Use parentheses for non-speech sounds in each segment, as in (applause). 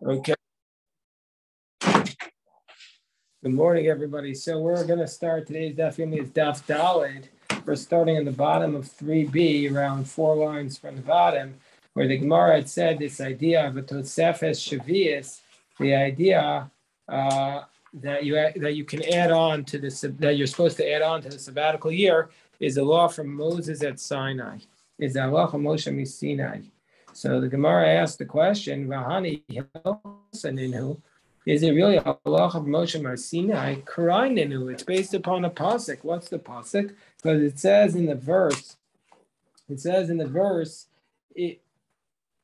Okay. Good morning, everybody. So we're going to start today's Daf Yomi is Daf Dalid. We're starting in the bottom of 3b, around four lines from the bottom, where the Gemara had said this idea of a Tosefes Shavias, the idea uh, that you that you can add on to this that you're supposed to add on to the sabbatical year is a law from Moses at Sinai. Is the law from Moshe Sinai. So the Gemara asked the question, Vahani is it really Allah of Moshe Mar Sinai? Karaininu. It's based upon a pasuk. What's the pasuk? Because it says in the verse, it says in the verse, it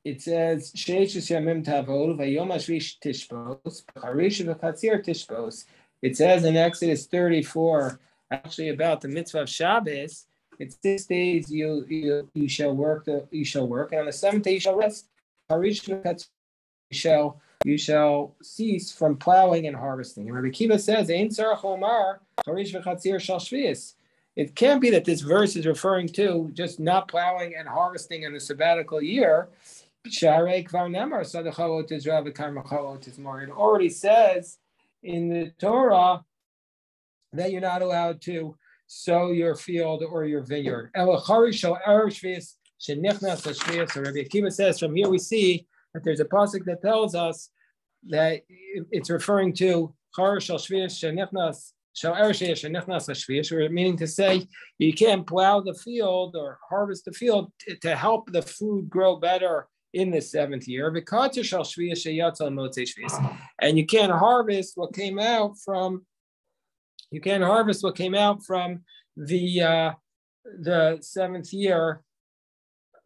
it says Sheishis Yamim Tavol Vayom Ashvish Tishbos Charish V'Chatzir Tishbos. It says in Exodus 34, actually about the mitzvah of Shabbos, it's six days you you, you shall work the you shall work, and on the seventh day you shall rest. You shall you shall cease from plowing and harvesting. And Rabbi Akiva says, Ein Omar It can't be that this verse is referring to just not plowing and harvesting in the sabbatical year. It already says in the Torah that you're not allowed to sow your field or your vineyard. So Rabbi Akiva says from here we see that there's a pasuk that tells us that it's referring to meaning to say you can't plow the field or harvest the field to help the food grow better in the seventh year. And you can't harvest what came out from you can't harvest what came out from the uh, the seventh year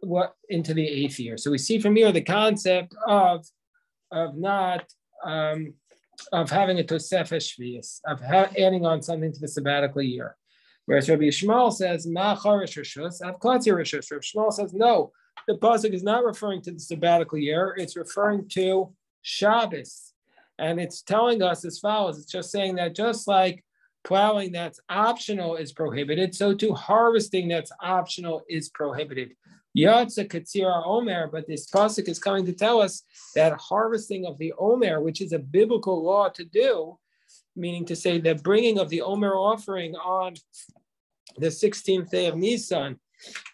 what into the eighth year. So we see from here the concept of of not um, of having a tosefes shvius, of adding on something to the sabbatical year. Whereas Rabbi Yishmael says, rishus, rishus. Rabbi Yishmael says, no, the pasuk is not referring to the sabbatical year, it's referring to Shabbos. And it's telling us as follows, it's just saying that just like plowing that's optional is prohibited, so too harvesting that's optional is prohibited. Yatsa Katsira Omer, but this pasuk is coming to tell us that harvesting of the Omer, which is a biblical law to do, meaning to say the bringing of the Omer offering on the 16th day of Nisan,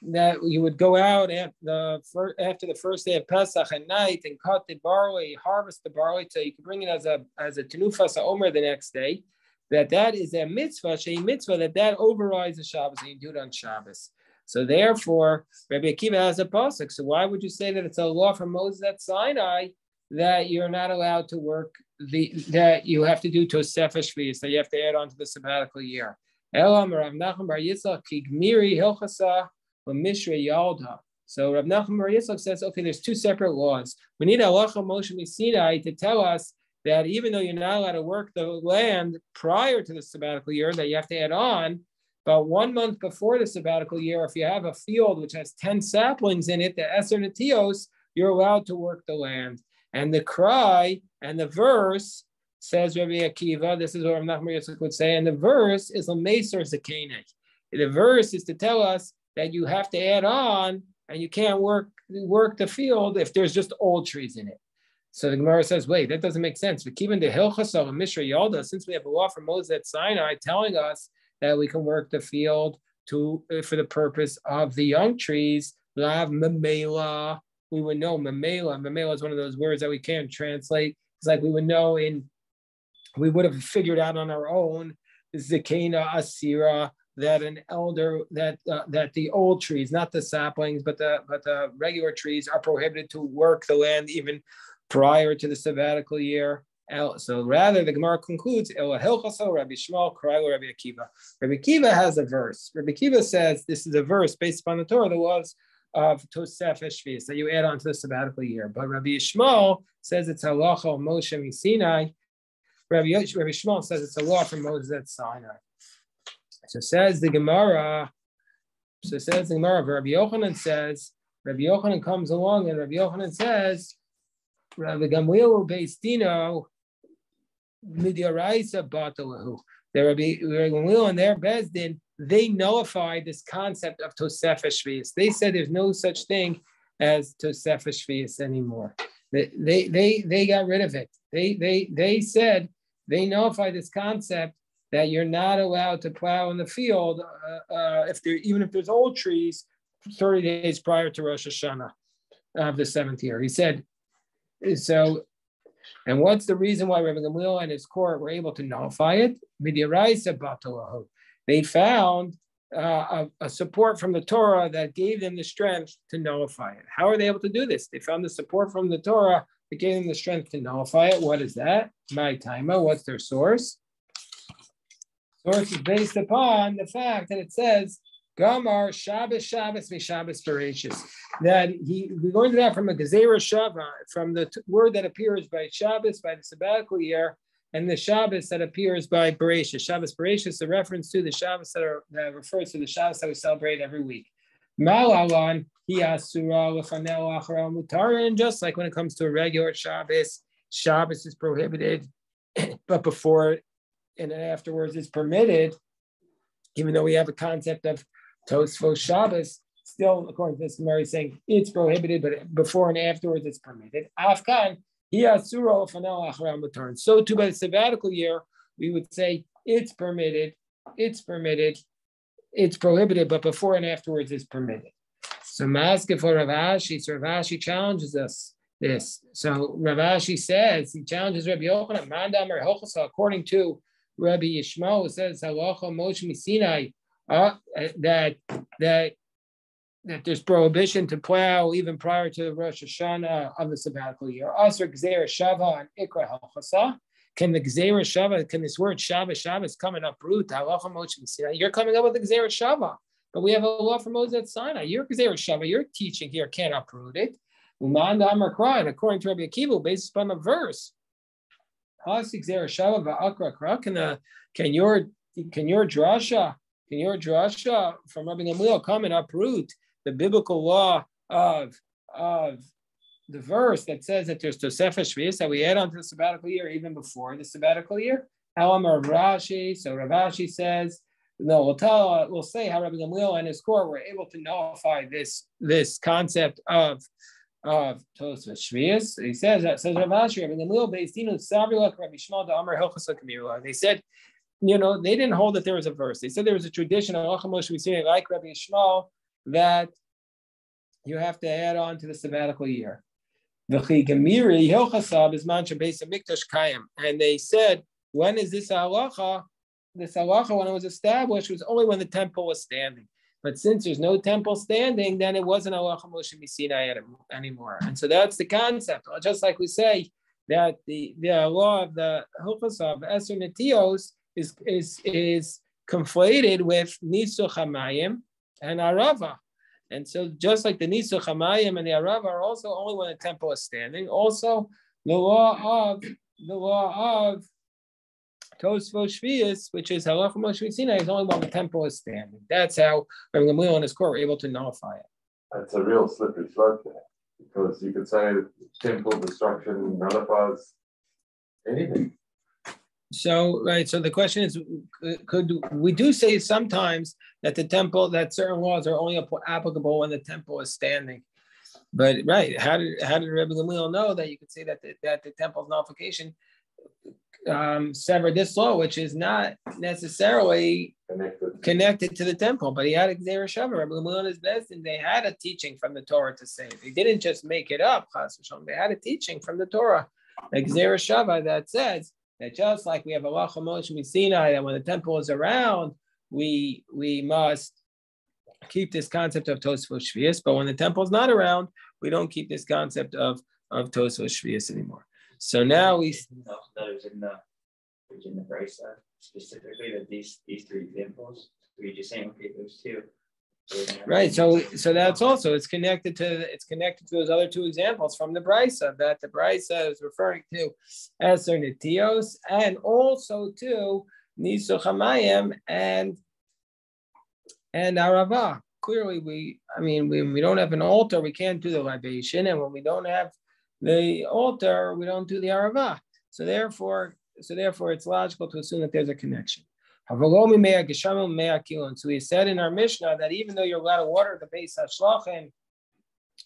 that you would go out after the, first, after the first day of Pesach at night and cut the barley, harvest the barley, so you can bring it as a as a tenufas omer the next day that that is a mitzvah, a mitzvah, that that overrides the Shabbos, and you do it on Shabbos. So therefore, Rabbi Akiva has a pasuk. So why would you say that it's a law from Moses at Sinai that you're not allowed to work the that you have to do tosefesh fees that you have to add on to the sabbatical year? Elam Rav Nachum Bar Yitzchak Kigmiri Hilchasa Mishra Yalda. So Rav Nachum Bar Yitzchak says, okay, there's two separate laws. We need a law Halacha Moshe Sinai to tell us that even though you're not allowed to work the land prior to the sabbatical year, that you have to add on. But one month before the sabbatical year, if you have a field which has 10 saplings in it, the Eser Natios, you're allowed to work the land. And the cry and the verse says Rabbi Akiva, this is what Rav Nachman would say, and the verse is a Meser Zakene. The verse is to tell us that you have to add on and you can't work work the field if there's just old trees in it. So the Gemara says, wait, that doesn't make sense. But even the Hilchasal and Mishra Yalda, since we have a law from Moses at Sinai telling us that we can work the field to uh, for the purpose of the young trees, Lav Memela, we would know Memela. Memela is one of those words that we can't translate. It's like we would know in, we would have figured out on our own, Zakena Asira, that an elder that uh, that the old trees, not the saplings, but the but the regular trees are prohibited to work the land even prior to the sabbatical year. So rather, the Gemara concludes, Rabbi Yishmael, Rabbi Akiva. Rabbi Akiva has a verse. Rabbi Akiva says this is a verse based upon the Torah, the laws of Tosef Eshvis, that you add on to the sabbatical year. But Rabbi Yishmael says it's halacha Moshe Sinai. Rabbi, Rabbi Yishmael says it's a law from Moses at Sinai. So says the Gemara, so says the Gemara, Rabbi Yochanan says, Rabbi Yochanan comes along and Rabbi Yochanan says, Rabbi Gamliel Beistino Midyaraisa Batalahu. The Rabbi Gamliel and their Bezdin, they nullified this concept of Tosefah Shvius. They said there's no such thing as Tosefah Shvius anymore. They, they, they, they got rid of it. They, they, they said they notified this concept that you're not allowed to plow in the field uh, uh, if there, even if there's old trees, 30 days prior to Rosh Hashanah of the seventh year. He said, so, and what's the reason why Rabbi Gamliel and his court were able to nullify it? They found uh, a, a, support from the Torah that gave them the strength to nullify it. How are they able to do this? They found the support from the Torah that gave them the strength to nullify it. What is that? My timer. What's their source? Source is based upon the fact that it says Gamar Shabbos Shabbos me Shabbos Bereshis. That he going to that from a Gezerah Shava, from the t- word that appears by Shabbos by the sabbatical year, and the Shabbos that appears by Bereshis. Shabbos Bereshis, a reference to the Shabbos that, are, that refers to the Shabbos that we celebrate every week. Malalan lefanel achara mutarin. Just like when it comes to a regular Shabbos, Shabbos is prohibited, (clears throat) but before and afterwards it's permitted. Even though we have a concept of Tosfos Shabbos, still according to this Mary saying it's prohibited, but before and afterwards it's permitted. Afghan so too by the sabbatical year, we would say it's permitted, it's permitted, it's prohibited, but before and afterwards is permitted. So Maske for Rav Ashi, so Rav Ashi challenges us this. So Rav Ashi says, he challenges Rabbi Yochanan, Mandam or according to Rabbi Yishmael, says, Halacha Moshe Sinai, uh, that that that there's prohibition to plow even prior to the Rosh Hashanah of the sabbatical year. Also, Gzera Shava and Ikra Halchasa. Can the Gzera Shava, can this word Shava, Shava is coming up root? You're coming up with the Gzera Shava, but we have a law from Moses at Sinai. Your Gzera Shava, your teaching here can't uproot it. Uman Kran, according to Rabbi Akiva, based upon the verse. Can the can your can your drasha can your drasha from Rabbi Gamliel come and uproot the biblical law of, of the verse that says that there's Tosefah Shvius that we add on to the sabbatical year even before the sabbatical year. Elam of Rashi. So Rav Ashi says, no, we'll tell, we'll say how Rabbi Gamliel and his core were able to nullify this, this concept of of Tosfos Shvius. He says that says Rav Ashi, Rabbi Gamliel Rabbi Amar. They said, you know, they didn't hold that there was a verse. They said there was a tradition of Achamosh like Rabbi Yishmael that you have to add on to the sabbatical year. And they said, when is this halacha? This halacha, when it was established, was only when the temple was standing. But since there's no temple standing, then it wasn't halacha Moshe Sinai anymore. And so that's the concept. Just like we say that the, the law of the Hilchas of Eser Netios is, is, is conflated with Nisu Hamayim and Arava. And so just like the Nisu Hamayim and the Arava are also only when the temple is standing, also the law of the law of Tosfos Shvius, which is Halacha Moshe Sinai, is only when the temple is standing. That's how Rabbi Gamliel and his court were able to nullify it. That's a real slippery slope there, because you could say temple destruction nullifies anything. So, right. So the question is, could we do say sometimes that the temple, that certain laws are only applicable when the temple is standing? But right, how did how did Rabbi Gamliel know that you could say that the, that the temple's nullification um, sever this law, which is not necessarily connected, connected to the temple, but he had a Gzera Shava. Rabbi Gamliel his best, and they had a teaching from the Torah to say they didn't just make it up. They had a teaching from the Torah, a Gzera Shava that says that just like we have a Moshe Sinai, that when the temple is around, we we must keep this concept of Tosfos Shvius, but when the temple is not around, we don't keep this concept of of Tosfos Shvius anymore. So now we in the in the specifically that these these three examples. We just saying okay, those two. Right. So so that's also it's connected to it's connected to those other two examples from the Brisa that the Brisa is referring to Eser Netios and also to Nisu Chamayim and and Arava. Clearly, we I mean when we don't have an altar, we can't do the libation, and when we don't have the altar, we don't do the Arava. So therefore, so therefore, it's logical to assume that there's a connection. So we said in our Mishnah that even though you're allowed to water the base Hashlachin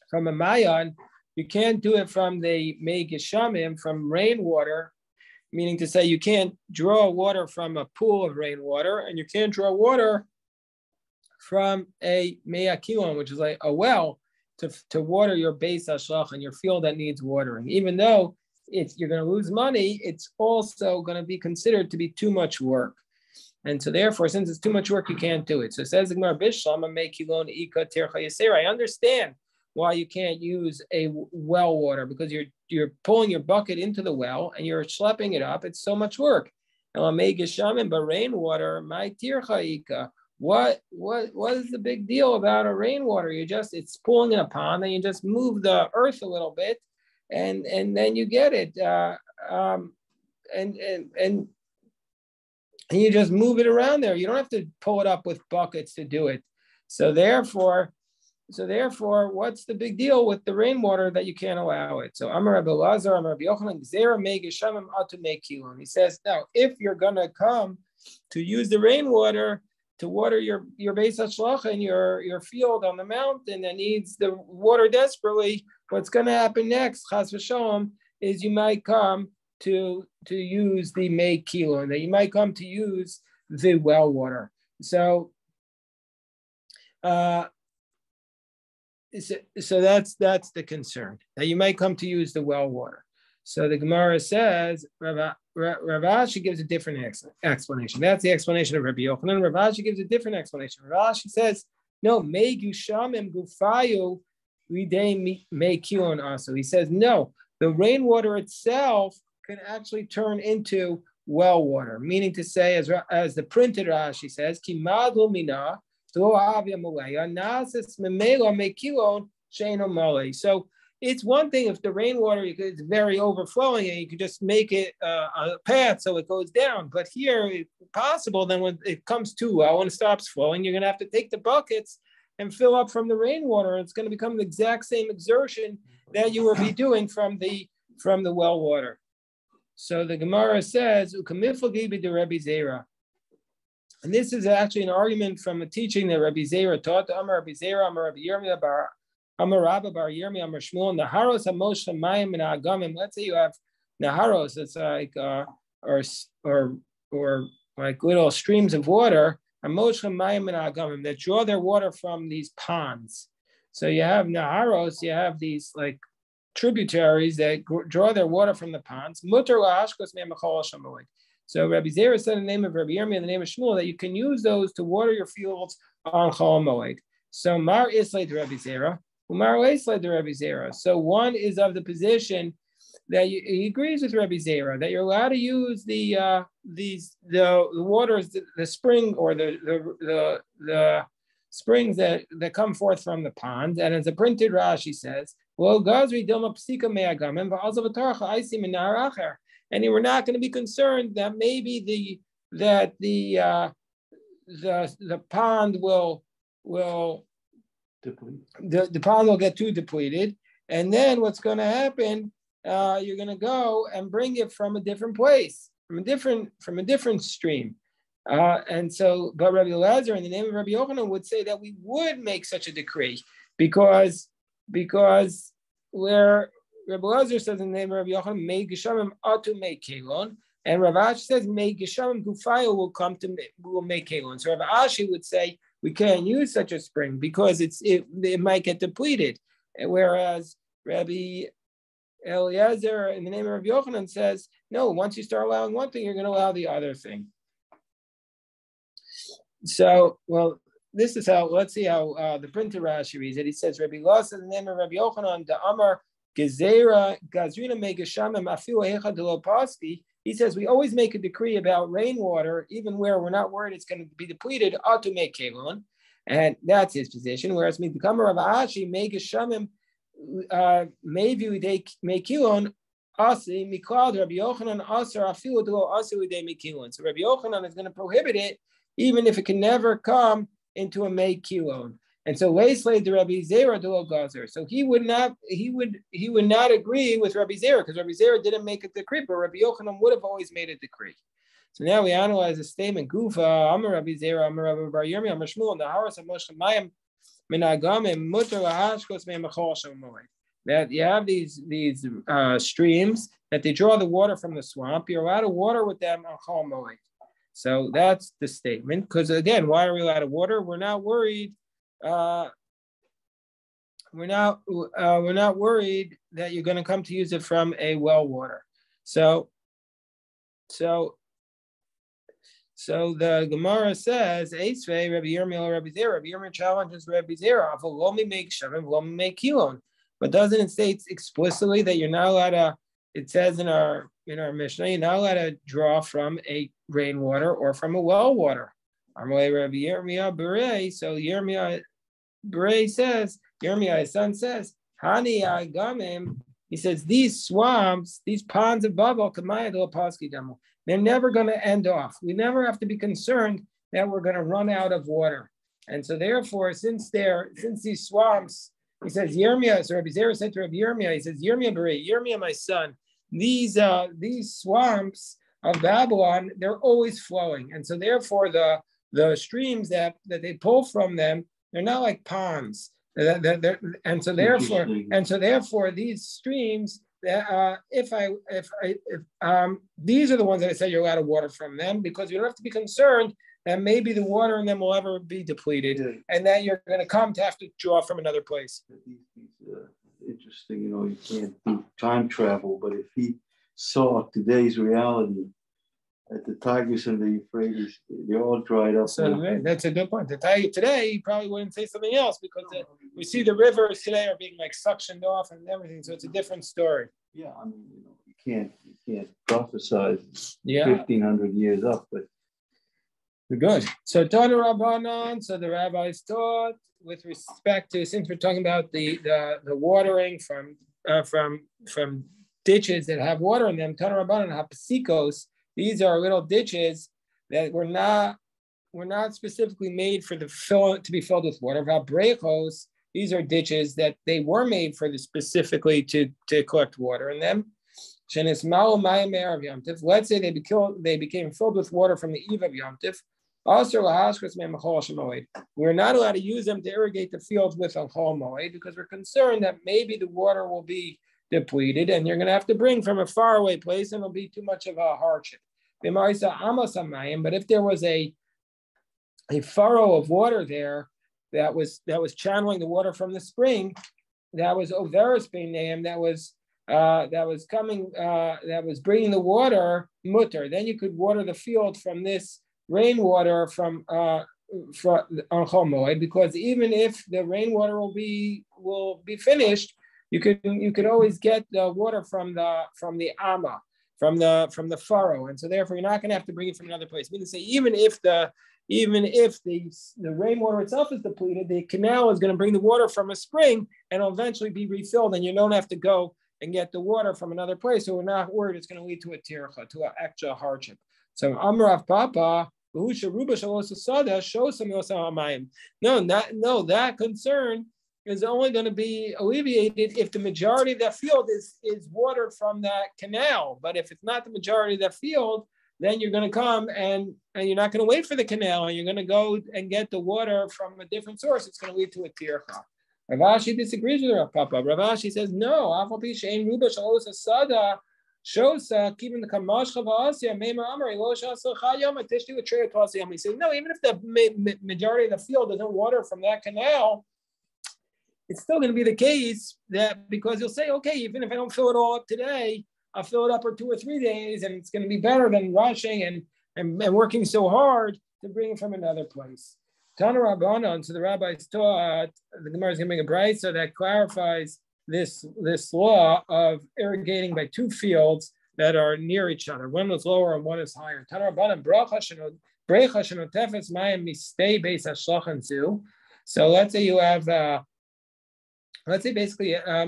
from a Mayan, you can't do it from the Megishamim, from rainwater, meaning to say you can't draw water from a pool of rainwater, and you can't draw water from a Meakilon, which is like a well, to, to water your base ashlach and your field that needs watering. Even though it's you're going to lose money, it's also going to be considered to be too much work. And so therefore, since it's too much work, you can't do it. So it says make I understand why you can't use a well water because you're you're pulling your bucket into the well and you're schlepping it up. It's so much work. But rainwater, my tirchaika. What what what is the big deal about a rainwater? You just it's pulling in a pond, and you just move the earth a little bit, and and then you get it. Uh, um, and and and and you just move it around there. You don't have to pull it up with buckets to do it. So therefore, so therefore, what's the big deal with the rainwater that you can't allow it? So Amar Rabbi Lazar, Amar Rabbi Yochanan, Zera Megishamim Atu Mekilon. He says, now if you're gonna come to use the rainwater to water your your base and your your field on the mountain that needs the water desperately, what's gonna happen next, Chas v'shalom, is you might come to to use the May kilo, that you might come to use the well water. So, uh, so, so that's that's the concern that you might come to use the well water. So the Gemara says Rav, Rav Ashi gives a different ex, explanation. That's the explanation of Rabbi Yochanan. Rav Ashi gives a different explanation. Rav Ashi says, no, me gushamim gufayu me kilon also. He says, no, the rainwater itself can actually turn into well water, meaning to say, as, as the printed Rashi says, mina so it's one thing if the rainwater is very overflowing and you can just make it uh, a path so it goes down. But here, it's possible then when it comes too well and stops flowing, you're going to have to take the buckets and fill up from the rainwater. It's going to become the exact same exertion that you will be doing from the from the well water. So the Gemara says, And this is actually an argument from a teaching that Rabbi Zera taught. Amar Rabbi Zera, Amar Rabbi Yirmiyah Amar Rabba bar Amar Shmuel, Naharos Hamosh Mayim and Agamim. Let's say you have Naharos, it's like, uh, or, or, or like little streams of water, Hamosh Mayim and Agamim, that draw their water from these ponds. So you have Naharos, you have these like tributaries that draw their water from the ponds. So Rabbi Zera said in the name of Rabbi Yirmi and the name of Shmuel that you can use those to water your fields on Chol Moed. So Mar Islay to Rabbi Zera, Umar Islay to Rabbi Zera. So one is of the position that you, he agrees with Rabbi Zera that you're allowed to use the uh, these the, the waters, the, the spring or the the the, the springs that, that come forth from the pond. And as a printed Rashi says, well, Gazri Dilma Psika Meagamim, Va'azavataracha Aisim in Naharacher. And we're not going to be concerned that maybe the that the uh, the the pond will will deplete. The, the pond will get too depleted. And then what's going to happen? Uh, you're going to go and bring it from a different place, from a different from a different stream. Uh, and so, but Rabbi Lazar, in the name of Rabbi Yochanan, would say that we would make such a decree because because where Rabbi Lazar says in the name of Rabbi Yochanan, May Geshamim Atu May Kelon, and Rav Ashi says May Geshamim Gufayo will come to will make Kelon. So Rav Ashi would say we can't use such a spring because it's it, it might get depleted, whereas Rabbi Eliezer in the name of Rabbi Yochanan says no. Once you start allowing one thing, you're going to allow the other thing. So, well, this is how, let's see how uh, the printer Rashi reads it. He says, Rabbi Los in the name of Rabbi Yochanan, the Amar Gezera Gazrina Megashamim Afiu Echa Delopaski. He says, we always make a decree about rainwater, even where we're not worried it's going to be depleted, ought to make Kelon. And that's his position. Whereas me, Kamar of Ashi, Megashamim, uh, maybe they make Kelon, Asi, Miklad, Rabbi Yochanan, Asar, Afiu Delo, they make Kelon. So Rabbi Yochanan is going to prohibit it, even if it can never come into a May Kilon. And so Leisley the Rabbi Zera do Gazer. So he would not he would he would not agree with Rabbi Zera because Rabbi Zera didn't make a decree, but Rabbi Yochanan would have always made a decree. So now we analyze the statement. Gufa, Amar Rabbi Zera, Amar Rabbi Bar Yirmi, Amar Shmuel, the Haras of Moshe Mayim, Minagamim, Mutter Lahashkos Me Machol Moed. that you have these these uh, streams that they draw the water from the swamp. You're allowed to water with them on Chol Moed. So that's the statement. Because again, why are we out of water? We're not worried. Uh, we're not uh, we're not worried that you're going to come to use it from a well water. So, so, so the Gemara says, Eisvei Rabbi Yirmiyah Rabbi Zera. Rabbi Yirmiyah challenges Rabbi Zera. Avolomi make shavim, volomi make kilon. But doesn't it state explicitly that you're not allowed to? It says in our in our Mishnah, you're not allowed to draw from a rainwater or from a well water. Berei. So Yirmiyah Berei says Yirmiyah, his son says, Hani Agamim, he says, these swamps, these ponds above of bubble, they're never going to end off. We never have to be concerned that we're going to run out of water. And so therefore, since they're, since these swamps, he says, Yirmiyah, so Rabbi Zera said to Rabbi Yirmiyah, he says, Yirmiyah Beri, Yirmiyah, my son, these uh, these swamps of Babylon, they're always flowing. And so therefore the the streams that, that they pull from them, they're not like ponds that they're and so therefore, and so therefore, these streams. Uh, if I if I if um, these are the ones that I said you're allowed to water from them because you don't have to be concerned that maybe the water in them will ever be depleted yeah. and that you're going to come to have to draw from another place. Uh, interesting, you know, you can't do time travel, but if he saw today's reality, at the Tigris and the Euphrates, they're all dried up. So that's a good point. The Tiger today, he probably wouldn't say something else because the, we see the rivers today are being like suctioned off and everything. So it's a different story. Yeah, I mean, you know, you can't you can't prophesize yeah. fifteen hundred years up, but good. So Tana Rabbanon, so the rabbis taught with respect to since we're talking about the the, the watering from uh, from from ditches that have water in them, Tana Rabbanon Hapasikos these are little ditches that were not were not specifically made for the fill to be filled with water. Brechos, these are ditches that they were made for the specifically to, to collect water in them. Let's say they became, they became filled with water from the eve of Yom we're not allowed to use them to irrigate the fields with a moed because we're concerned that maybe the water will be depleted and you're going to have to bring from a faraway place and it'll be too much of a hardship. But if there was a a furrow of water there that was that was channeling the water from the spring, that was Overis name that was uh, that was coming uh, that was bringing the water mutter. Then you could water the field from this rainwater from uh, from on Chomoy because even if the rainwater will be will be finished, you could you could always get the water from the from the Ama from the from the furrow, and so therefore you're not going to have to bring it from another place. Meaning say, even if the even if the the rainwater itself is depleted, the canal is going to bring the water from a spring and it'll eventually be refilled, and you don't have to go and get the water from another place. So we're not worried it's going to lead to a tircha, to an extra hardship. So Amrav Papa. No, not no, that concern is only going to be alleviated if the majority of that field is, is watered from that canal. But if it's not the majority of that field, then you're going to come and, and you're not going to wait for the canal and you're going to go and get the water from a different source. It's going to lead to a tircha. Rav Ashi disagrees with Rav Papa. Rav Ashi says, no, Sada shows uh, keeping the kamash chavasya meima amari lo shasa chayam atishti l'trei He says no, even if the majority of the field doesn't water from that canal, it's still going to be the case that because you'll say, okay, even if I don't fill it all up today, I'll fill it up for two or three days, and it's going to be better than rushing and, and, and working so hard to bring it from another place. Tana Rabbanon, so the rabbis taught, the Gemara is going to make a bright so that clarifies this, this law of irrigating by two fields that are near each other. One is lower and one is higher. Tana Rabbanon, brecha shenotefes mayim mistay beis. So let's say you have uh, let's say basically uh.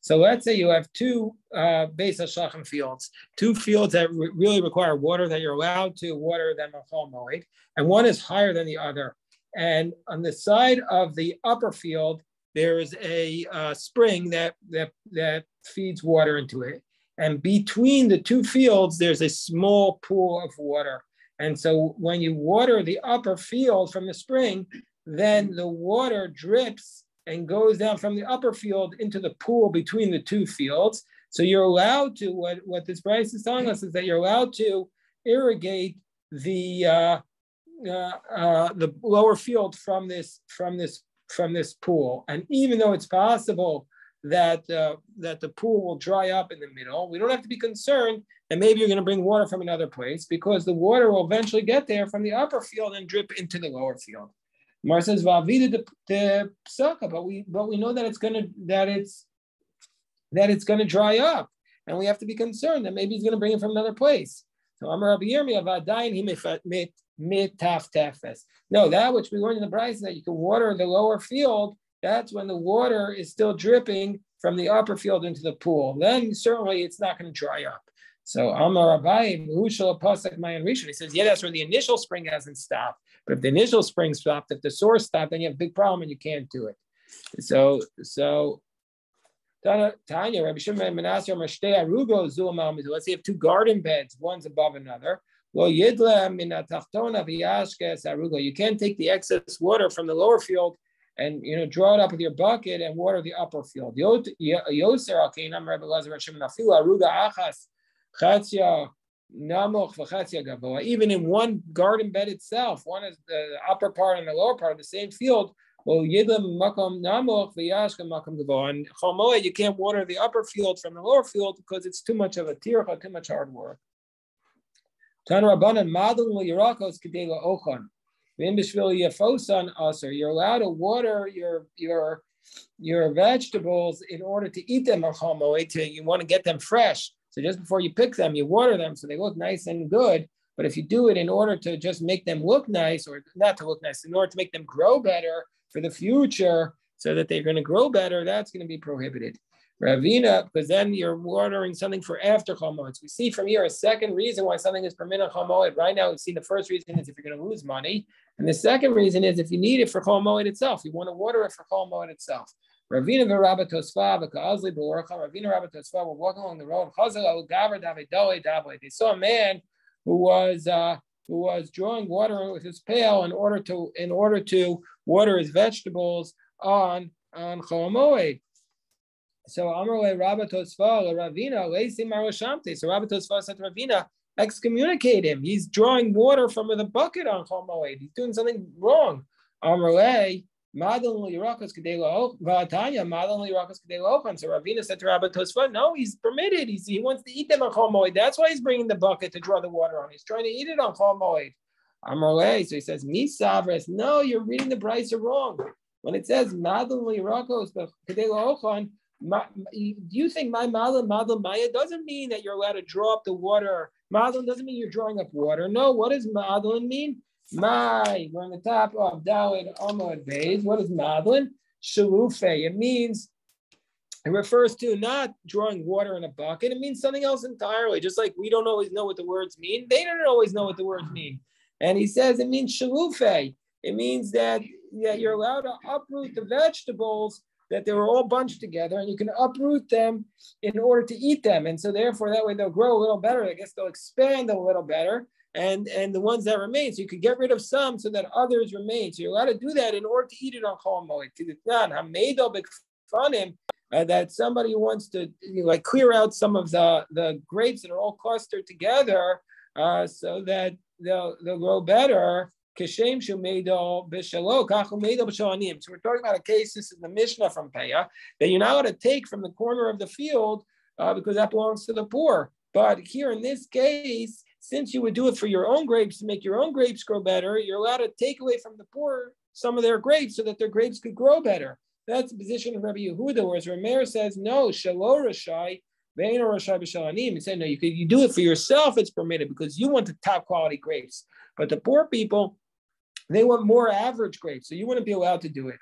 So let's say you have two uh, hashachan fields, two fields that re- really require water that you're allowed to water them moed, and one is higher than the other. And on the side of the upper field, there is a uh, spring that that that feeds water into it. And between the two fields, there's a small pool of water. And so when you water the upper field from the spring, then the water drips and goes down from the upper field into the pool between the two fields. So you're allowed to, what, what this price is telling us is that you're allowed to irrigate the uh, uh, uh, the lower field from this from this from this pool. And even though it's possible that uh, that the pool will dry up in the middle, we don't have to be concerned that maybe you're going to bring water from another place because the water will eventually get there from the upper field and drip into the lower field. Mar says Vavida the, the psaka, but we but we know that it's gonna that it's that it's gonna dry up, and we have to be concerned that maybe he's gonna bring it from another place. So Amar Rabbi he. No, that which we learned in the Bryce that you can water the lower field. That's when the water is still dripping from the upper field into the pool. Then certainly it's not going to dry up. So Amar Abai, Hushal Pasek Mayan Rishon. He says, yeah, that's where the initial spring hasn't stopped. But if the initial spring stopped, if the source stopped, then you have a big problem and you can't do it. So, so Tanya, Rabbi Shimon Menasser Mashtei Arugo Zulma Let's say you have two garden beds, one's above another. Well, Yidla Minatachtona Viashkes Arugo. You can't take the excess water from the lower field and you know draw it up with your bucket and water the upper field. Yoser Alkinam Rabbi Lazar Shimon Afilu Aruga Achas Chatzia. Even in one garden bed itself, one is the upper part and the lower part of the same field well, Makom Namoch Makom Gavo. And you can't water the upper field from the lower field because it's too much of a tircha, too much hard work. Tan Rabbanan Madun Yirakos Kedela Ochon. You're allowed to water your your your vegetables in order to eat them you want to get them fresh. So just before you pick them, you water them so they look nice and good. But if you do it in order to just make them look nice, or not to look nice, in order to make them grow better, for the future so that they're going to grow better, that's going to be prohibited. Ravina, because then you're watering something for after Chomoed. We see from here a second reason why something is permitted Chomoed. Right now, we see the first reason is if you're going to lose money. And the second reason is if you need it for Chomoed itself, you want to water it for Chomoed itself. Ravina v'Rabba Tosfa v'Ka'azli b'Orcha. Ravina Rabba Tosfa were walking along the road. They saw a man who was uh, who was drawing water with his pail in order to in order to water his vegetables on on Cholamoed. So Amarle Rabba Tosfa Ravina Leisi Maroshamte. So Rabba Tosfa said to Ravina, excommunicate him. He's drawing water from the bucket on Cholamoed. He's doing something wrong. Amarle so Ravina said to Rabba Tosfa, no, he's permitted. He's, he wants to eat them on Chol That's why he's bringing the bucket to draw the water on. He's trying to eat it on. Amarle, so he says, Mi Savres. No, you're reading the Brisa wrong. When it says Madon Lirakos Ochan, do you think my Madon Madon Maya doesn't mean that you're allowed to draw up the water? Madon doesn't mean you're drawing up water. No, what does Madon mean? My, we're on the top of Dalit Amad Beis. What is Madlin? Shalufe. It means, it refers to not drawing water in a bucket. It means something else entirely. Just like we don't always know what the words mean, they don't always know what the words mean. And he says it means shalufe. It means that, that you're allowed to uproot the vegetables that they were all bunched together and you can uproot them in order to eat them. And so therefore that way they'll grow a little better. I guess they'll expand a little better and and the ones that remain. So you could get rid of some so that others remain. So you're allowed to do that in order to eat it on Chol Moed. Uh, that somebody wants to you know, like clear out some of the, the grapes that are all clustered together uh, so that they'll, they'll grow better. So we're talking about a case, this is the Mishnah from Peah, that you're not allowed to take from the corner of the field uh, because that belongs to the poor. But here in this case, since you would do it for your own grapes to make your own grapes grow better, you're allowed to take away from the poor some of their grapes so that their grapes could grow better. That's the position of Rabbi Yehuda, whereas Rameir says, no, shalor rashai, he said, no, you could you do it for yourself, it's permitted because you want the top quality grapes. But the poor people, they want more average grapes. So you wouldn't be allowed to do it.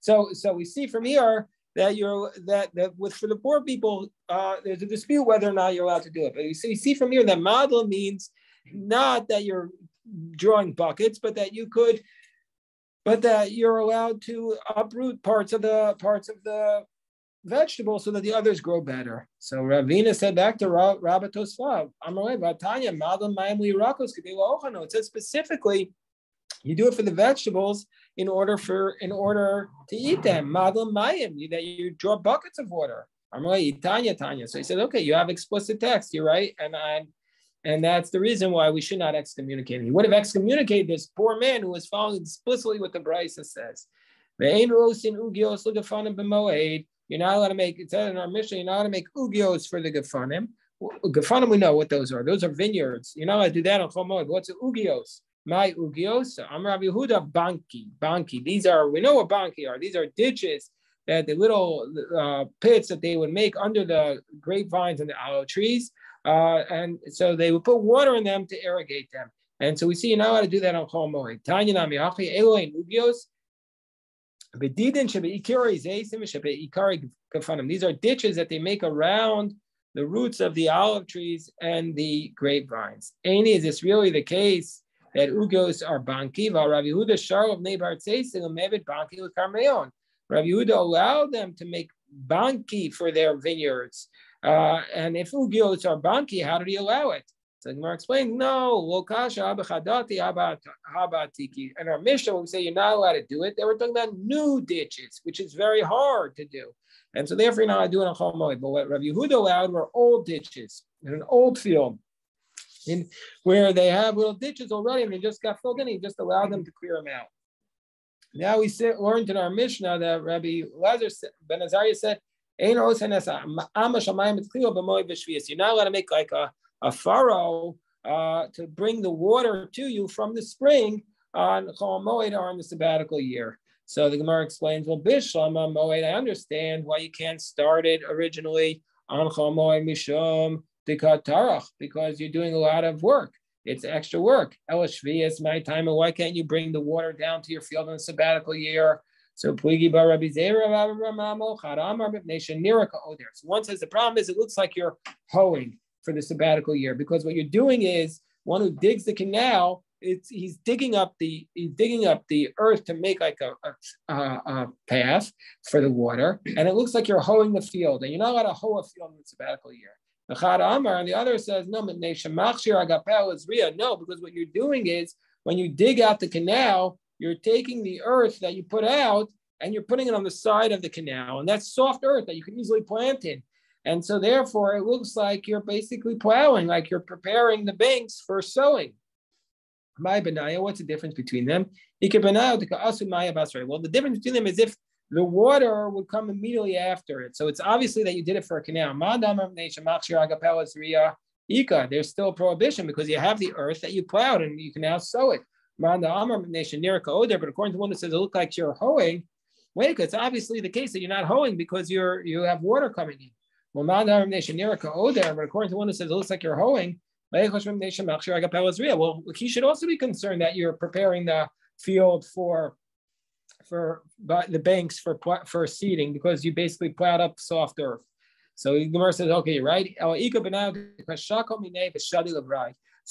So, so we see from here that you're that that with for the poor people, uh, there's a dispute whether or not you're allowed to do it. But you see, you see from here that model means not that you're drawing buckets, but that you could, but that you're allowed to uproot parts of the parts of the vegetable so that the others grow better. So Ravina said back to Rabba Tosfa, It says specifically You do it for the vegetables in order for in order to eat them. Madlam mayim, that you draw buckets of water. Tanya Tanya. So he said, okay, you have explicit text. You're right, and I, and that's the reason why we should not excommunicate him. He would have excommunicated this poor man who was following explicitly what the Brisa says. You're not allowed to make, it said in our Mishnah, you're not allowed to make ugios for the gefanim. Gefanim, we know what those are. Those are vineyards. You're not allowed to do that on Chomod. What's ugios? My ugios. I'm Rabbi Yehuda banki. Banki. These are, we know what banki are. These are ditches that the little uh, pits that they would make under the grapevines and the olive trees. Uh, and so they would put water in them to irrigate them. And so we see you know how to do that on Chol Moed. Tanya Nami Achi Eloin Ugios. These are ditches that they make around the roots of the olive trees and the grapevines. Any is this really the case that ugos are banki? While Rabbi Huda Shar of Nebar Tzeisim Mevid banki with Carmeon. Rabbi Yehuda allowed them to make banki for their vineyards. Uh, and if ugios are banki, how did he allow it? So Gemara explained, no, lokasha abachadati habatiki. And our Mishnah, we say you're not allowed to do it, they were talking about new ditches, which is very hard to do. And so therefore you're not allowed to do it on Chol But what Rabbi Yehuda allowed were old ditches in an old field. In, where they have little ditches already and they just got filled in, he just allowed them to clear them out. Now we sit, learned in our Mishnah that Rabbi Lazar Ben Azariah said, You're not allowed to make like a, a furrow uh, to bring the water to you from the spring on Chol Moed or on the sabbatical year. So the Gemara explains, well, Bishlama Moed, I understand why you can't start it originally on Chol Moed Mishum Tarach, because you're doing a lot of work. It's extra work. Elashvi is my time, and why can't you bring the water down to your field in a sabbatical year? So Puigi So one says the problem is it looks like you're hoeing for the sabbatical year because what you're doing is one who digs the canal, it's he's digging up the he's digging up the earth to make like a, a, a path for the water, and it looks like you're hoeing the field, and you're not allowed to hoe a field in the sabbatical year. Amar, and the other says, no, is ria. No, because what you're doing is when you dig out the canal, you're taking the earth that you put out and you're putting it on the side of the canal. And that's soft earth that you can easily plant in. And so therefore it looks like you're basically plowing, like you're preparing the banks for sowing. My benaya, what's the difference between them? Well, the difference between them is if the water would come immediately after it. So it's obviously that you did it for a canal. There's still a prohibition because you have the earth that you plowed and you can now sow it. But according to one that says it looks like you're hoeing, wait, it's obviously the case that you're not hoeing because you're you have water coming in. But according to one that says it looks like you're hoeing, well, he should also be concerned that you're preparing the field for for the banks for for seeding because you basically plowed up soft earth. So the Gemara says, okay, right? So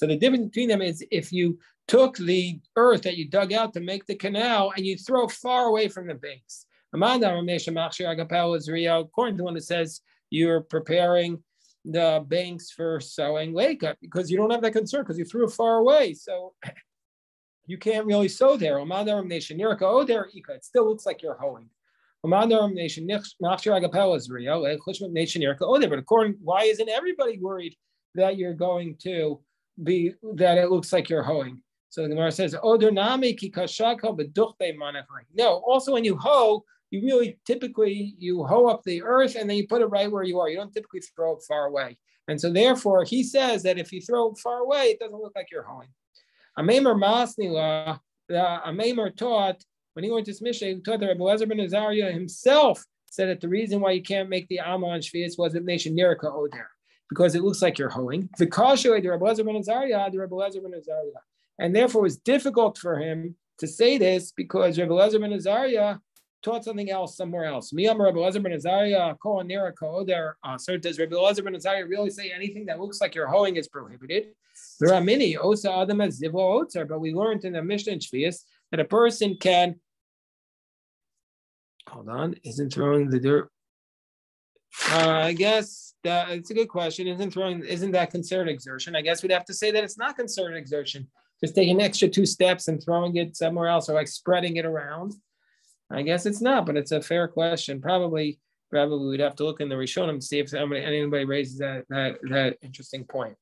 the difference between them is if you took the earth that you dug out to make the canal and you throw far away from the banks. According to one that says you're preparing the banks for sowing lake because you don't have that concern because you threw it far away. So you can't really sow there. Oh, it still looks like you're hoeing. Eh? Oh, but according, why isn't everybody worried that you're going to be that it looks like you're hoeing? So the Gemara says, oh, No, also when you hoe, you really typically you hoe up the earth and then you put it right where you are. You don't typically throw it far away. And so therefore he says that if you throw it far away, it doesn't look like you're hoeing. Amemer Masnila, Amemer taught when he went to Mishnah, he taught that Rabbi Lezer ben Azariah himself said that the reason why you can't make the Amon Shvius was that nation Nerika Oder, because it looks like you're hoeing. The Kashu, the Rabbi Lezer ben Azariah, the Rabbi Lezer ben Azariah. And therefore, it was difficult for him to say this because Rabbi Lezer ben Azariah taught something else somewhere else. Miyam Rabbi Lezer ben Azariah, Ko Nera Ko Oder. Ah, so does Rabbi Lezer ben Azariah really say anything that looks like you're hoeing is prohibited? There are many osa adam zivo otzar, but we learned in the Mishnah and that a person can. Hold on, isn't throwing the dirt. Uh, I guess that it's a good question. Isn't throwing isn't that considered exertion? I guess we'd have to say that it's not considered exertion just taking extra two steps and throwing it somewhere else or like spreading it around? I guess it's not, but it's a fair question. Probably, probably we'd have to look in the Rishonim to see if somebody, anybody raises that, that, that interesting point.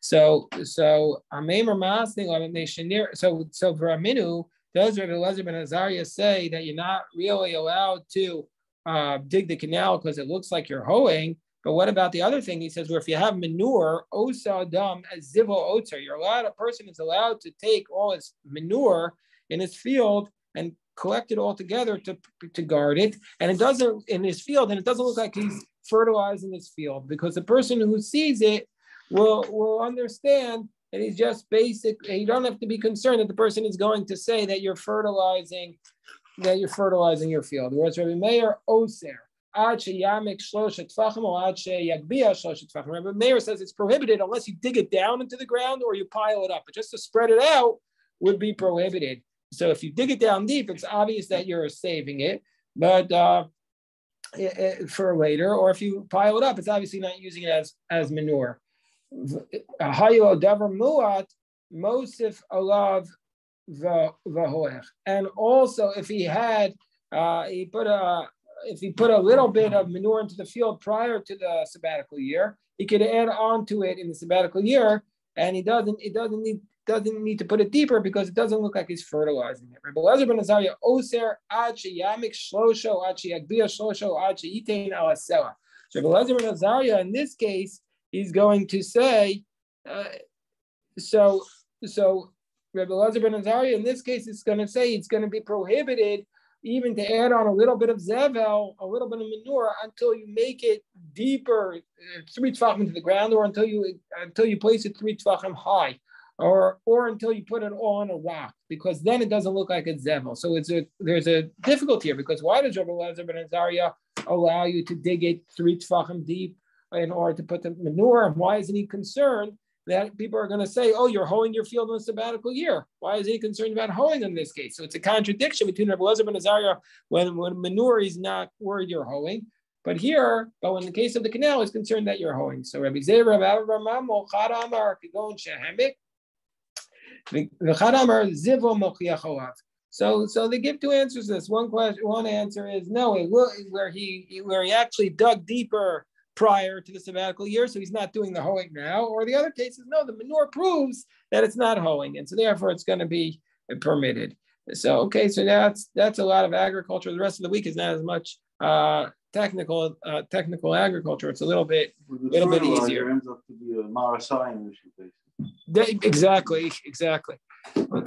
So, so Amemar Masning, so, so for Aminu, does Rabbi Elazar ben Azariah say that you're not really allowed to uh, dig the canal because it looks like you're hoeing? But what about the other thing? He says, where if you have manure, osa dam as zivo otzer, you're allowed, a person is allowed to take all his manure in his field and collect it all together to, to guard it. And it doesn't in his field, and it doesn't look like he's fertilizing his field because the person who sees it will, will understand and he's just basic. You don't have to be concerned that the person is going to say that you're fertilizing, that you're fertilizing your field. Whereas Rabbi Meir Oser, Rabbi Meir says it's prohibited unless you dig it down into the ground or you pile it up. But just to spread it out would be prohibited. So if you dig it down deep, it's obvious that you're saving it, but uh, for later, or if you pile it up, it's obviously not using it as, as manure. Muat mosif alav And also, if he had, uh, he put a, if he put a little bit of manure into the field prior to the sabbatical year, he could add on to it in the sabbatical year, and he doesn't. It doesn't need doesn't need to put it deeper because it doesn't look like he's fertilizing it. Rabbi Lezer ben Azariah oser ad yamik shlosho ad yagbia shlosho ad yitain alasela. So Rabbi Lezer ben Azariah in this case he's going to say, uh, so so Rabbi Lezer ben Azariah in this case is going to say it's going to be prohibited even to add on a little bit of zevel, a little bit of manure, until you make it deeper, uh, three tefachim into the ground, or until you until you place it three tefachim high or or until you put it on a rock, because then it doesn't look like it's zevel. So it's a there's a difficulty here because why does Rabbi Lezer ben Azariah allow you to dig it three tefachim deep in order to put the manure? And why isn't he concerned that people are going to say, "Oh, you're hoeing your field in a sabbatical year"? Why is he concerned about hoeing in this case? So it's a contradiction between Rabbi Lezer ben Azariah when when manure is not worried you're hoeing. But here, but in the case of the canal, he's concerned that you're hoeing. So Rabbi Zeir, Rabbi Avraham, Chad Amar, Kigon Shehemik, so, so they give two answers to this. One question, one answer is no, it will, where he where he actually dug deeper prior to the sabbatical year, so he's not doing the hoeing now. Or the other case is no, the manure proves that it's not hoeing, and so therefore it's going to be permitted. So okay, so that's that's a lot of agriculture. The rest of the week is not as much uh, technical uh, technical agriculture. It's a little bit a little bit easier. Ends up to be a maris ayin issue, basically. They, exactly, exactly. Okay.